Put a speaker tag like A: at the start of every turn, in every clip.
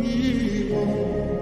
A: vivo.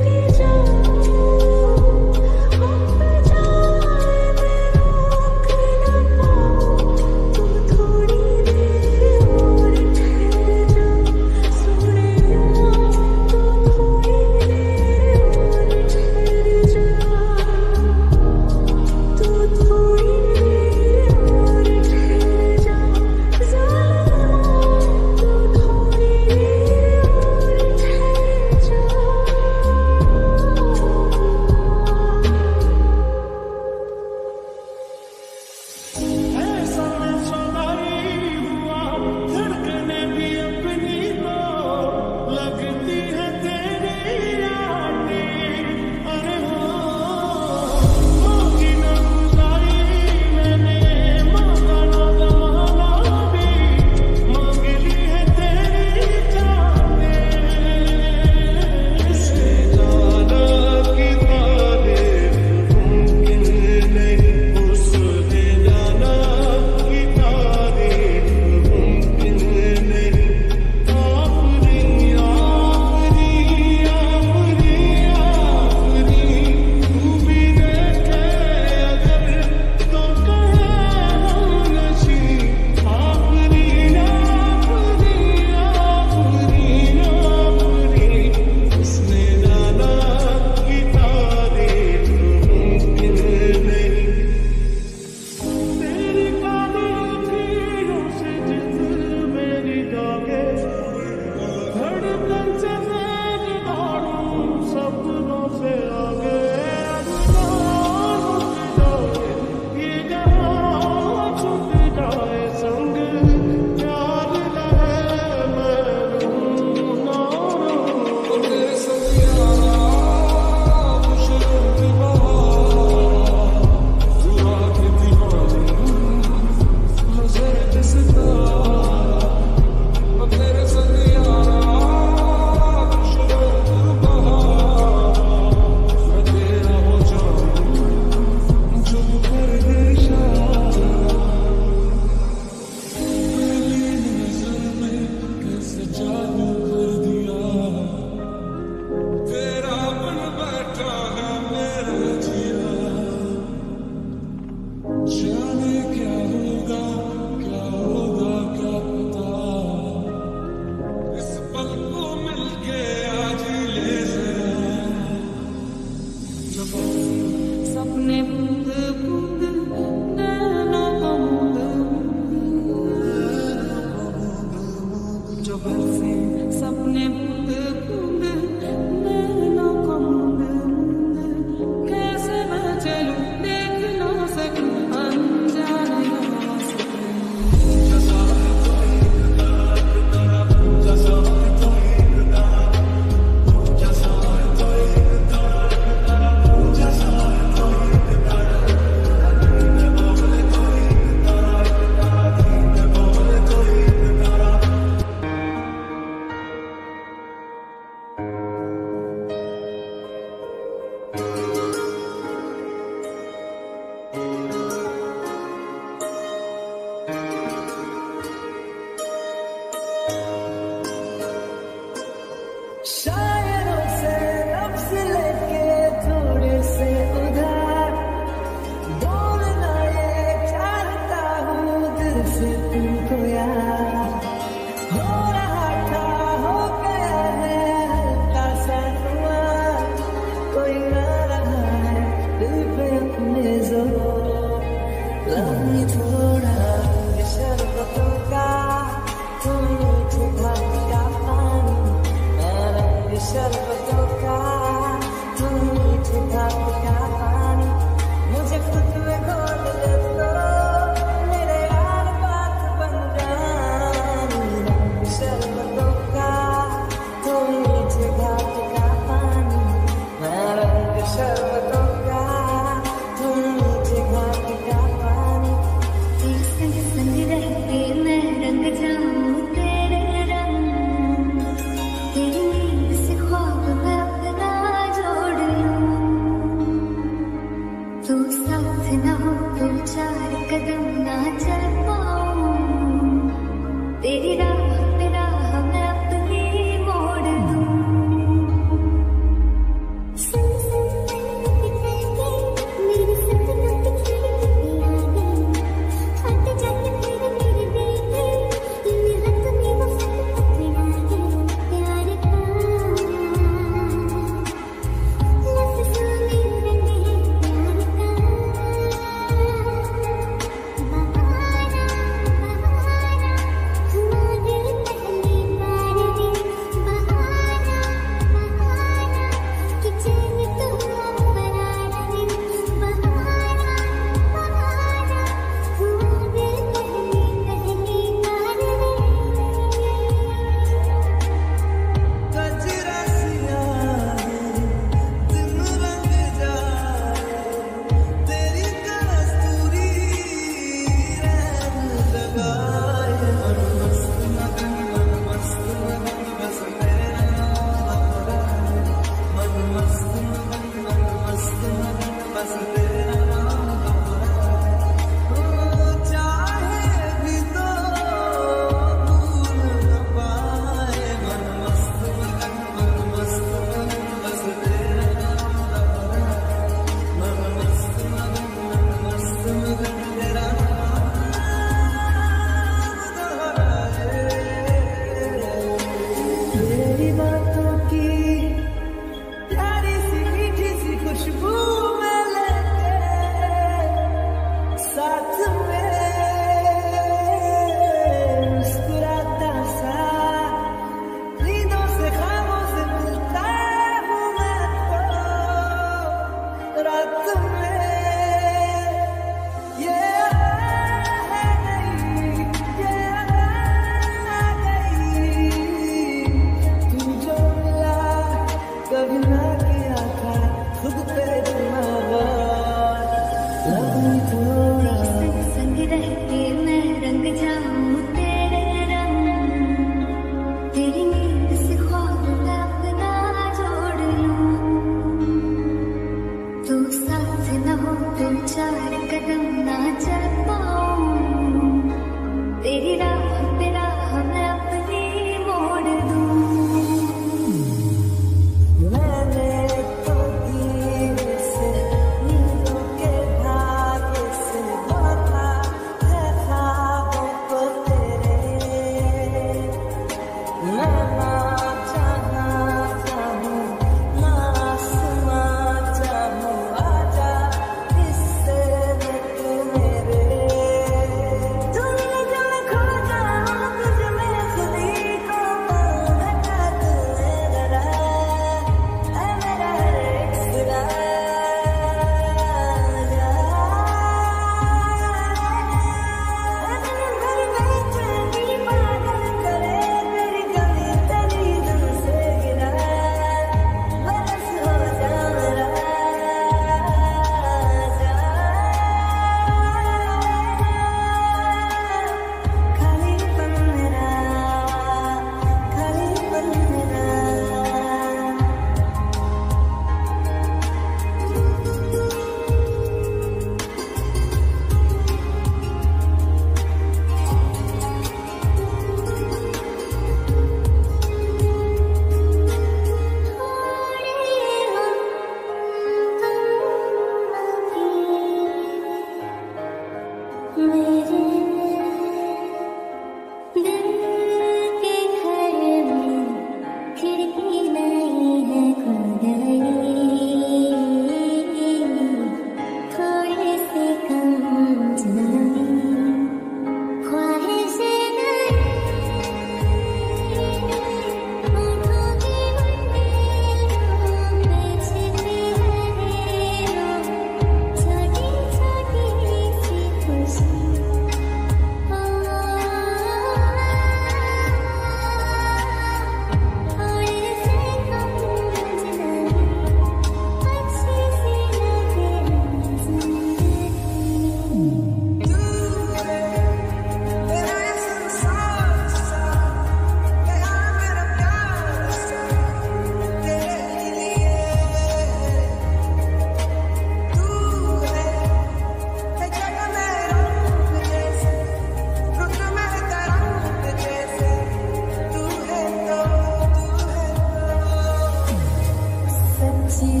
A: तुझी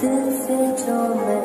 B: दिल से जो मैं